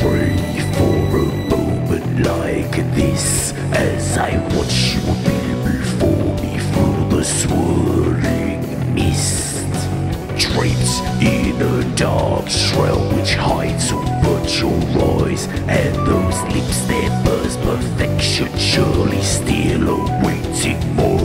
crave for a moment like this as I watch you appear before me through the swirling mist. Draped in a dark shroud which hides all but your eyes and those lips that buzz perfection surely still awaiting mine.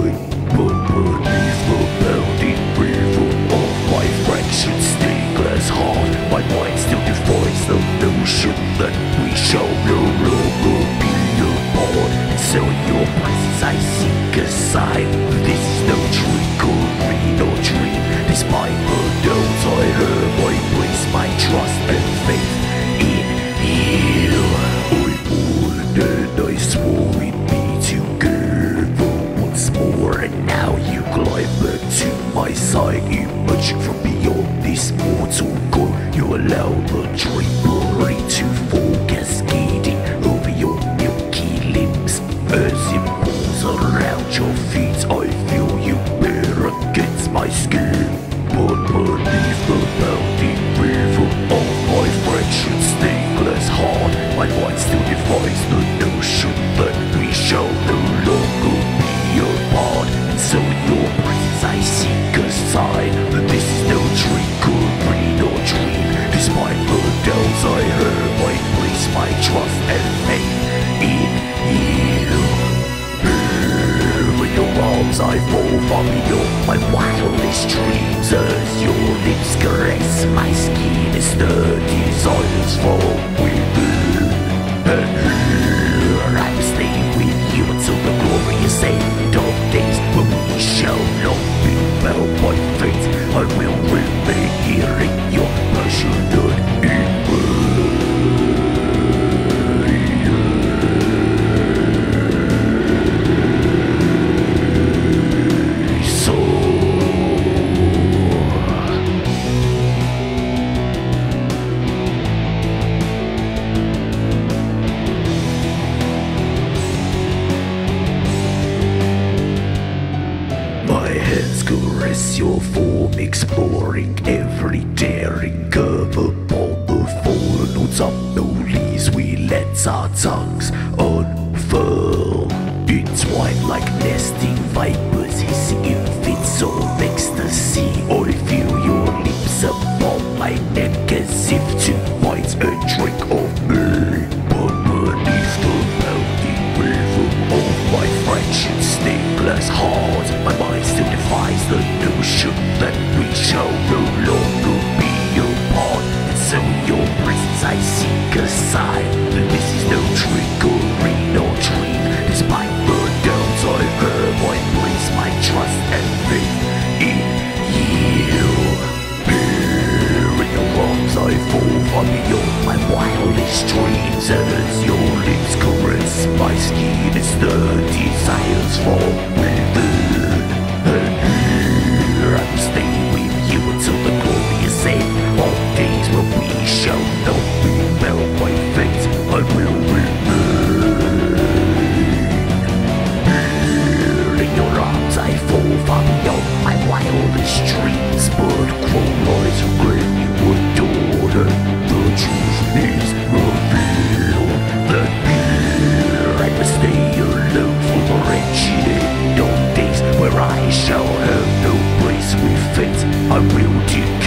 Notion that we shall no longer be apart. So in your presence I seek a sign. This is no trickery nor dream. Despite the doubts I have, I place my trust and faith in you. I and I swore we'd be together once more, and now you glide back to my side, emerging from beyond this mortal core. You allow the drapery my wildest dreams As your lips caress my skin as the desires fall your form, exploring every daring curve upon the fallen notes up no leaves. We let our tongues unfurl, It's entwined like nesting vipers, hissing in fits of ecstasy. I feel your lips upon my neck as if to Skin as the desires for fall shall have no place we fit. I will deal.